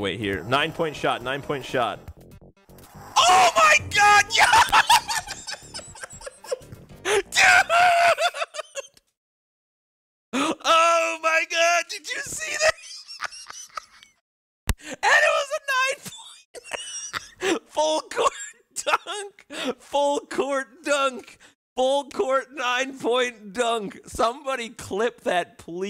Wait here. Nine point shot. Nine point shot. Oh my god! Yeah! Dude! Oh my god! Did you see that? and it was a nine point full court dunk. Full court dunk. Full court nine point dunk. Somebody clip that, please.